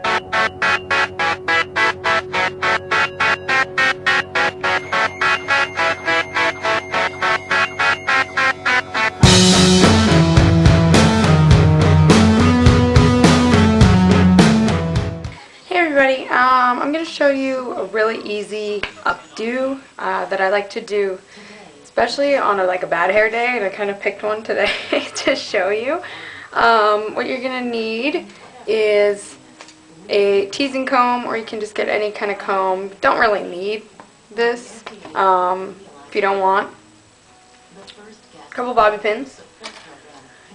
Hey everybody, um, I'm going to show you a really easy updo uh, that I like to do, especially on a, like a bad hair day, and I kind of picked one today to show you. Um, what you're going to need is a teasing comb, or you can just get any kind of comb. Don't really need this um, if you don't want. A couple bobby pins,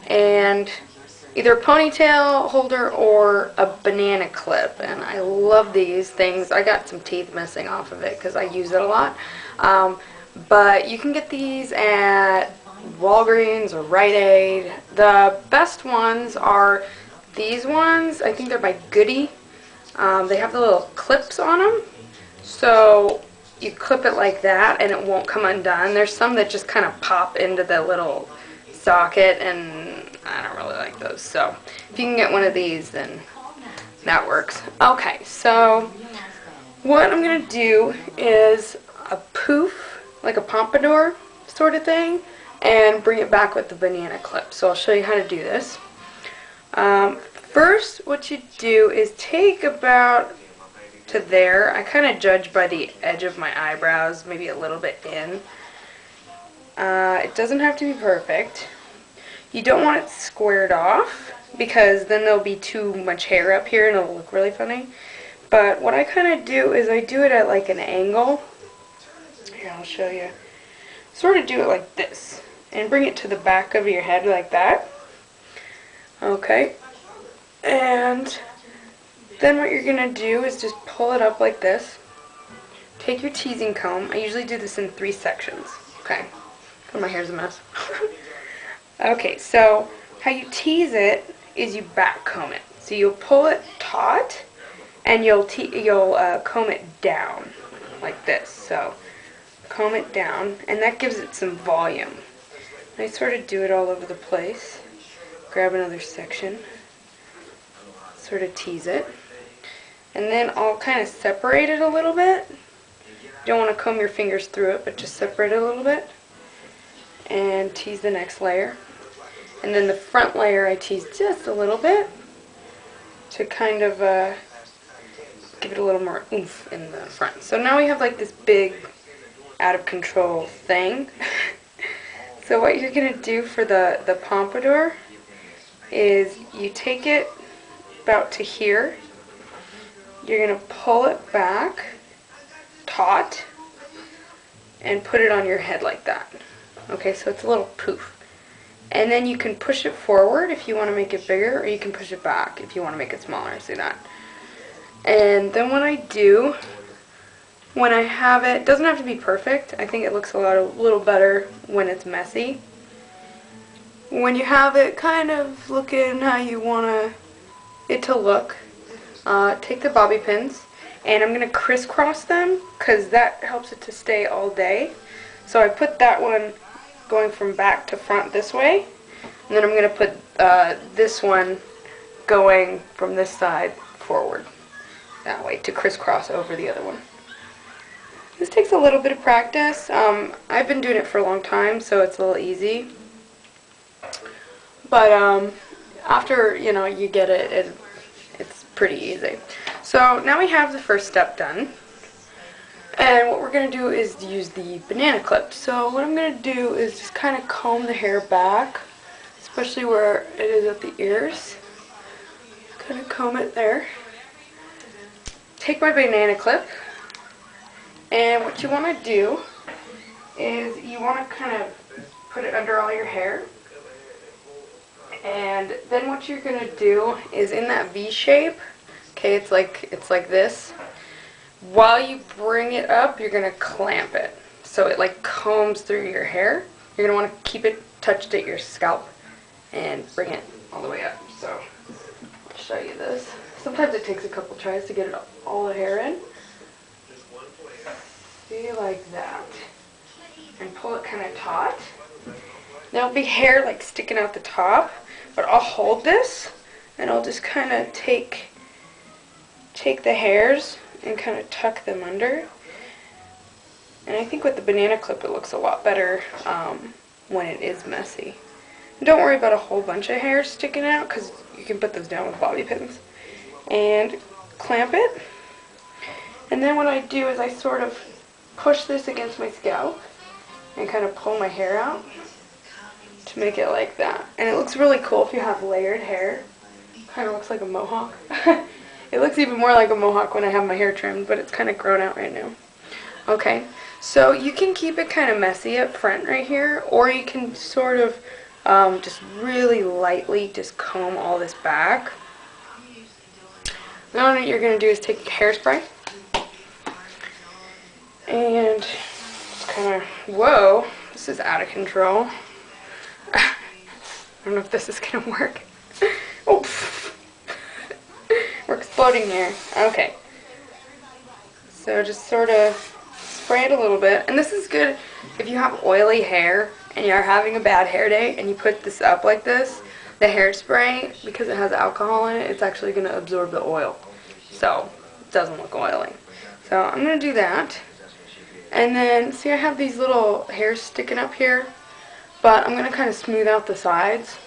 and either a ponytail holder or a banana clip. And I love these things. I got some teeth missing off of it because I use it a lot. Um, but you can get these at Walgreens or Rite Aid. The best ones are these ones. I think they're by Goody um, they have the little clips on them so you clip it like that and it won't come undone there's some that just kind of pop into the little socket and I don't really like those. So if you can get one of these, then that works. Okay, so what I'm going to do is a poof, like a pompadour sort of thing, and bring it back with the banana clip. So I'll show you how to do this. Um, first, what you do is take about to there. I kind of judge by the edge of my eyebrows, maybe a little bit in. Uh, it doesn't have to be perfect. You don't want it squared off because then there'll be too much hair up here and it'll look really funny. But what I kind of do is I do it at like an angle. Here, I'll show you. Sort of do it like this and bring it to the back of your head like that. Okay. And then what you're going to do is just pull it up like this. Take your teasing comb. I usually do this in three sections. Okay. My hair's a mess. Okay, so how you tease it is you back comb it. So you'll pull it taut and you'll you'll uh, comb it down like this. So comb it down and that gives it some volume. I sort of do it all over the place. Grab another section, sort of tease it, and then I'll kind of separate it a little bit. You don't want to comb your fingers through it, but just separate it a little bit and tease the next layer. And then the front layer I tease just a little bit to kind of uh, give it a little more oomph in the front. So now we have like this big out of control thing. so what you're going to do for the, the pompadour is you take it about to here. You're going to pull it back taut and put it on your head like that. Okay, so it's a little poof. And then you can push it forward if you want to make it bigger, or you can push it back if you want to make it smaller. See that? And then what I do, when I have it, doesn't have to be perfect. I think it looks a lot a little better when it's messy. When you have it kind of looking how you want it to look, uh, take the bobby pins, and I'm going to crisscross them because that helps it to stay all day. So I put that one going from back to front this way. And then I'm going to put uh, this one going from this side forward that way to crisscross over the other one. This takes a little bit of practice. Um, I've been doing it for a long time, so it's a little easy. But um, after, you know, you get it, it, it's pretty easy. So now we have the first step done. And what we're going to do is use the banana clip. So what I'm going to do is just kind of comb the hair back, especially where it is at the ears. Kind of comb it there. Take my banana clip, and what you want to do is you want to kind of put it under all your hair. And then what you're going to do is in that V shape, okay, it's like it's like this while you bring it up, you're going to clamp it. So it like combs through your hair. You're going to want to keep it touched at your scalp and bring it all the way up. So I'll show you this. Sometimes it takes a couple tries to get it all the hair in. See, like that. And pull it kind of taut. There'll be hair like sticking out the top, but I'll hold this and I'll just kind of take take the hairs and kind of tuck them under. And I think with the banana clip it looks a lot better um, when it is messy. And don't worry about a whole bunch of hair sticking out because you can put those down with bobby pins. And clamp it. And then what I do is I sort of push this against my scalp and kind of pull my hair out to make it like that. And it looks really cool if you have layered hair. Kind of looks like a mohawk. it looks even more like a mohawk when I have my hair trimmed, but it's kind of grown out right now. Okay, so you can keep it kind of messy up front right here, or you can sort of um, just really lightly just comb all this back. Now what you're going to do is take hairspray and kind of, whoa, this is out of control. I don't know if this is to work. oh, we're exploding here. Okay. So just sort of spray it a little bit. And this is good if you have oily hair and you're having a bad hair day and you put this up like this. The hairspray, because it has alcohol in it, it's actually going to absorb the oil. So, it doesn't look oily. So, I'm going to do that. And then, see I have these little hairs sticking up here, but I'm going to kind of smooth out the sides.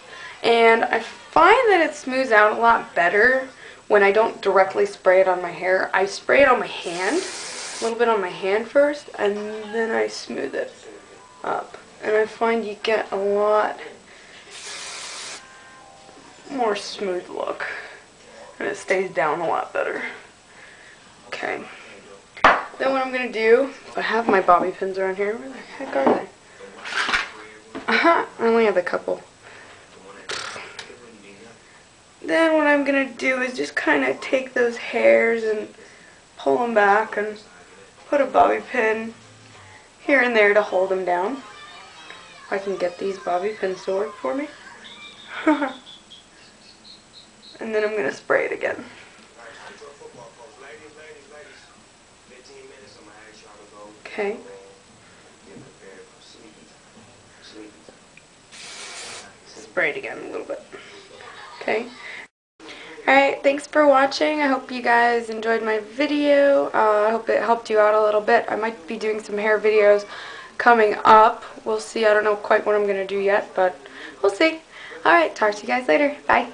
And I find that it smooths out a lot better when I don't directly spray it on my hair. I spray it on my hand, a little bit on my hand first, and then I smooth it up. And I find you get a lot more smooth look. And it stays down a lot better. Okay. Then what I'm going to do, I have my bobby pins around here. Where the heck are they? Uh-huh, I only have a couple. Then what I'm going to do is just kind of take those hairs and pull them back and put a bobby pin here and there to hold them down. If I can get these bobby pins to work for me. and then I'm going to spray it again. Okay. It again a little bit. Okay. Alright, thanks for watching. I hope you guys enjoyed my video. Uh, I hope it helped you out a little bit. I might be doing some hair videos coming up. We'll see. I don't know quite what I'm going to do yet, but we'll see. Alright, talk to you guys later. Bye.